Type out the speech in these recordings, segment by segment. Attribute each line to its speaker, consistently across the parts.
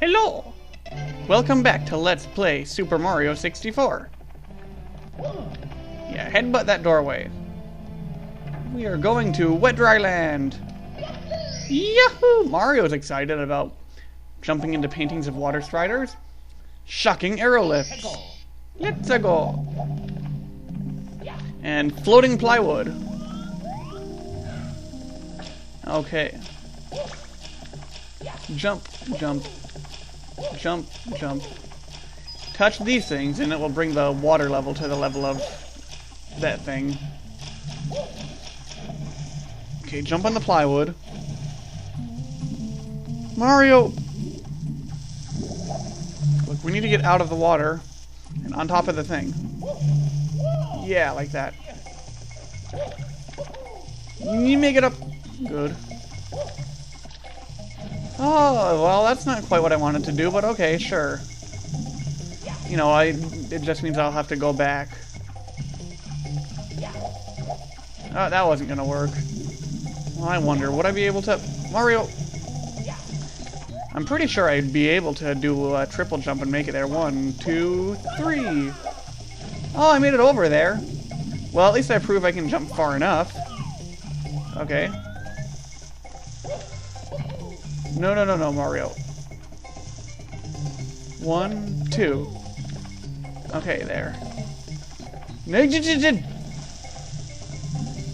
Speaker 1: Hello! Welcome back to Let's Play Super Mario 64. Yeah, headbutt that doorway. We are going to Wet Dry Land. Yahoo! Mario's excited about jumping into paintings of water striders. Shocking arrow lifts. Let's go. And floating plywood. Okay. Jump, jump, jump, jump. Touch these things and it will bring the water level to the level of that thing. Okay, jump on the plywood. Mario! Look, we need to get out of the water and on top of the thing. Yeah, like that. You make it up. Good. Oh, well, that's not quite what I wanted to do, but okay, sure. You know, I it just means I'll have to go back. Oh, that wasn't gonna work. Well, I wonder, would I be able to... Mario! I'm pretty sure I'd be able to do a triple jump and make it there. One, two, three! Oh, I made it over there. Well, at least I prove I can jump far enough. Okay. No, no, no, no, Mario. One, two. Okay, there.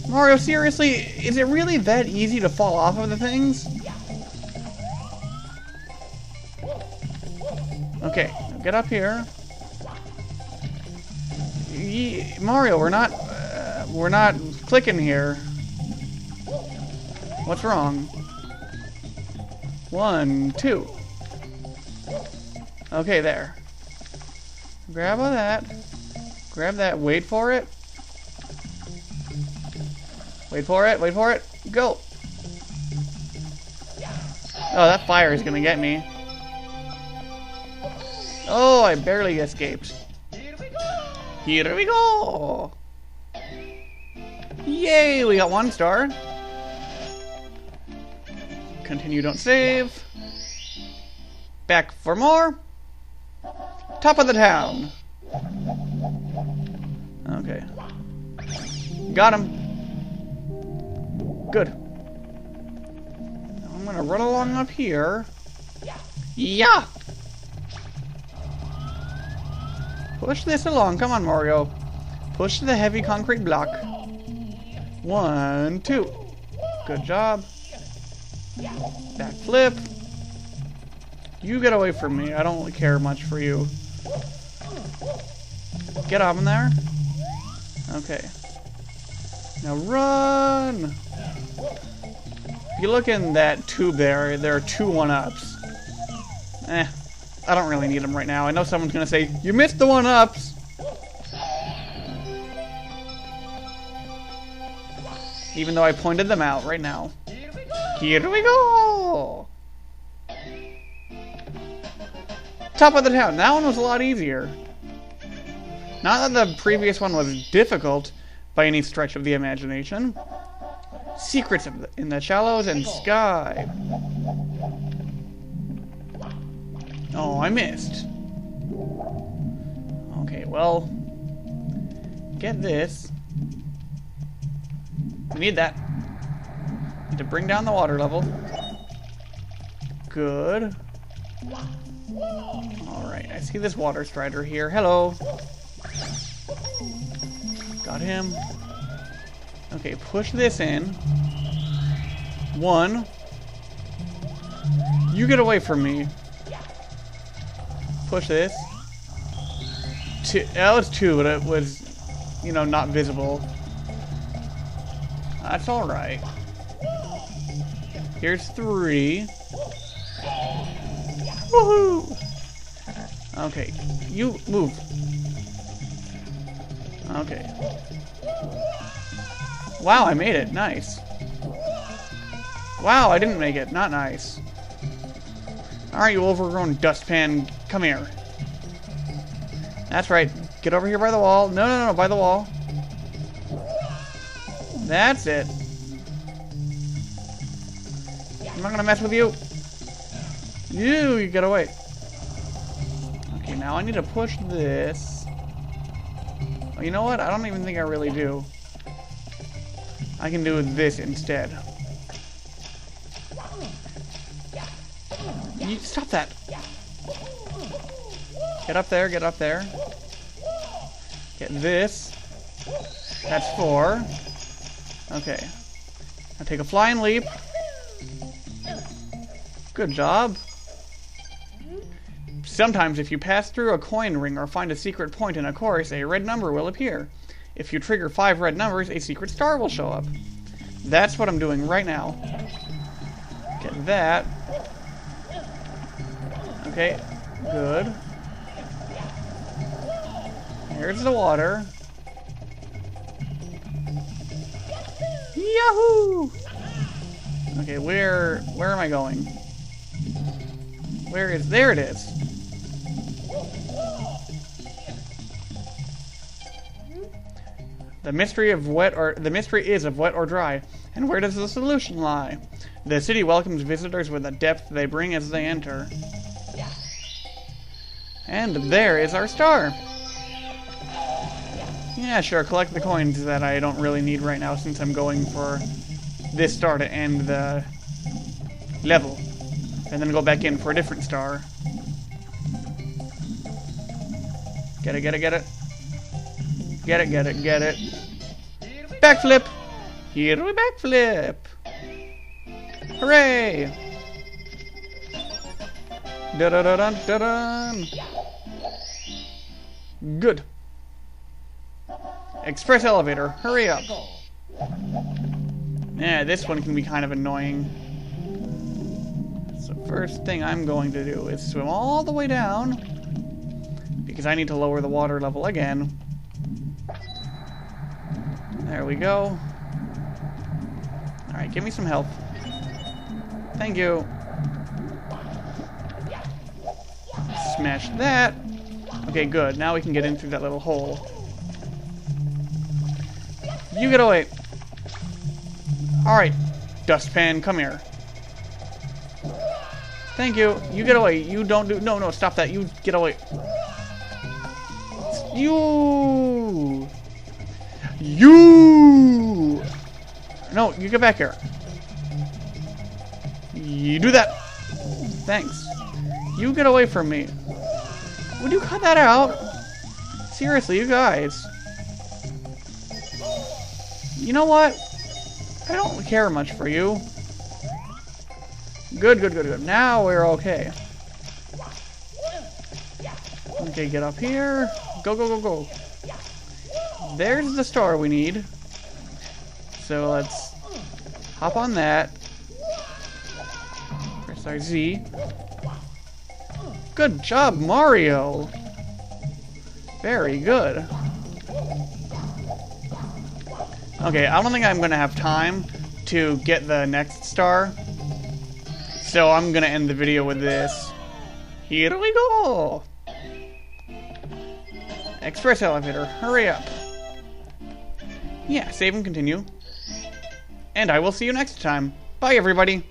Speaker 1: Mario, seriously, is it really that easy to fall off of the things? Okay, get up here. Mario, we're not, uh, we're not clicking here. What's wrong? One, two. Okay, there. Grab all that. Grab that. Wait for it. Wait for it. Wait for it. Go. Oh, that fire is gonna get me. Oh, I barely escaped. Here we go. Here we go. Yay, we got one star. Continue, don't save. Back for more. Top of the town. Okay. Got him. Good. I'm gonna run along up here. Yeah! Push this along. Come on, Mario. Push the heavy concrete block. One, two. Good job. Backflip. You get away from me. I don't care much for you. Get up in there. Okay. Now run! If you look in that tube there, there are two one-ups. Eh, I don't really need them right now. I know someone's gonna say, you missed the one-ups! Even though I pointed them out right now. Here we go! Top of the town. That one was a lot easier. Not that the previous one was difficult by any stretch of the imagination. Secrets in the shallows and sky. Oh, I missed. Okay, well, get this. We need that to bring down the water level. Good. Alright, I see this water strider here. Hello. Got him. Okay, push this in. One. You get away from me. Push this. Two. That was two, but it was, you know, not visible. That's alright. Here's three. Woohoo! Okay, you move. Okay. Wow, I made it. Nice. Wow, I didn't make it. Not nice. Alright, you overgrown dustpan. Come here. That's right. Get over here by the wall. No, no, no, by the wall. That's it. I'm not gonna mess with you. You, you get away. Okay, now I need to push this. Oh, you know what? I don't even think I really do. I can do this instead. You stop that. Get up there, get up there. Get this. That's four. Okay. Now take a flying leap. Good job. Mm-hmm. Sometimes if you pass through a coin ring or find a secret point in a course, a red number will appear. If you trigger five red numbers, a secret star will show up. That's what I'm doing right now. Get that. Okay, good. Here's the water. Yahoo! Okay, where where am I going? Where is there it is. The mystery of wet or the mystery is of wet or dry. And where does the solution lie? The city welcomes visitors with the depth they bring as they enter. And there is our star. Yeah, sure, collect the coins that I don't really need right now since I'm going for this star to end the level. And then go back in for a different star. Get it, get it, get it. Get it, get it, get it. Backflip! Here we backflip! Hooray! Da da da da da da. Good. Express elevator, hurry up. Yeah, this one can be kind of annoying. So first thing I'm going to do is swim all the way down because I need to lower the water level again. There we go. Alright, give me some help. Thank you. Smash that. Okay, good. Now we can get in through that little hole. You get away. Alright, Dustpan, come here. Thank you. You get away. You don't do... No, no, stop that. You get away. You... You... No, you get back here. You do that. Thanks. You get away from me. Would you cut that out? Seriously, you guys. You know what? I don't care much for you. Good, good, good, good. Now we're okay. Okay, get up here. Go, go, go, go. There's the star we need. So let's hop on that. Press our Z. Good job, Mario! Very good. Okay, I don't think I'm gonna have time to get the next star. So I'm gonna end the video with this. Here we go! Express elevator, hurry up. Yeah, save and continue. And I will see you next time. Bye, everybody.